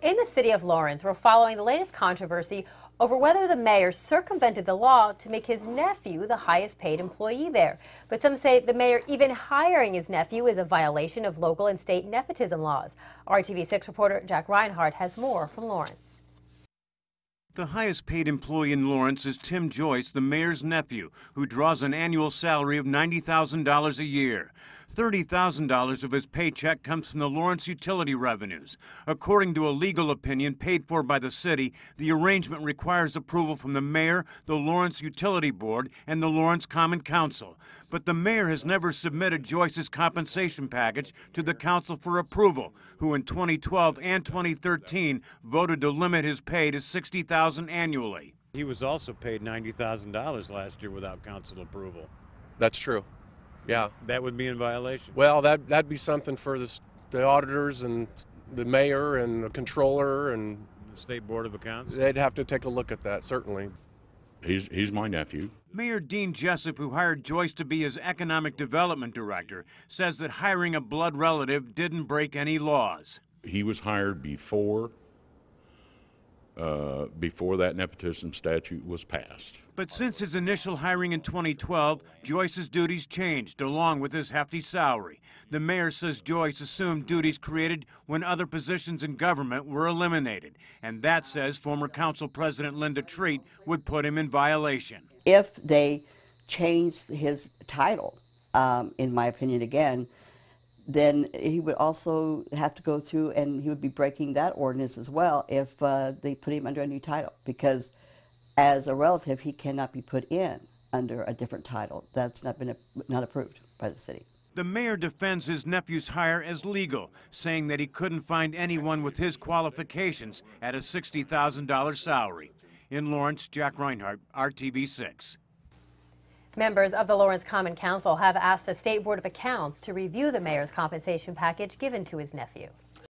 In the city of Lawrence, we're following the latest controversy over whether the mayor circumvented the law to make his nephew the highest paid employee there. But some say the mayor even hiring his nephew is a violation of local and state nepotism laws. RTV6 reporter Jack Reinhardt has more from Lawrence. The highest paid employee in Lawrence is Tim Joyce, the mayor's nephew, who draws an annual salary of $90,000 a year. $30,000 of his paycheck comes from the Lawrence utility revenues. According to a legal opinion paid for by the city, the arrangement requires approval from the mayor, the Lawrence Utility Board, and the Lawrence Common Council. But the mayor has never submitted Joyce's compensation package to the council for approval, who in 2012 and 2013 voted to limit his pay to 60000 dollars annually. He was also paid $90,000 last year without council approval. That's true. Yeah. That would be in violation. Well, that that'd be something for the, the auditors and the mayor and the controller and the state board of accounts. They'd have to take a look at that certainly. He's he's my nephew. Mayor Dean Jessup, who hired Joyce to be his economic development director, says that hiring a blood relative didn't break any laws. He was hired before uh, before that nepotism statute was passed. But since his initial hiring in 2012, Joyce's duties changed along with his hefty salary. The mayor says Joyce assumed duties created when other positions in government were eliminated. And that, says former council president Linda Treat, would put him in violation. If they changed his title, um, in my opinion, again, then he would also have to go through and he would be breaking that ordinance as well if uh, they put him under a new title because as a relative he cannot be put in under a different title that's not been not approved by the city the mayor defends his nephew's hire as legal, saying that he couldn't find anyone with his qualifications at a $60,000 salary. In Lawrence, Jack Reinhardt, RTV6. Members of the Lawrence Common Council have asked the State Board of Accounts to review the mayor's compensation package given to his nephew.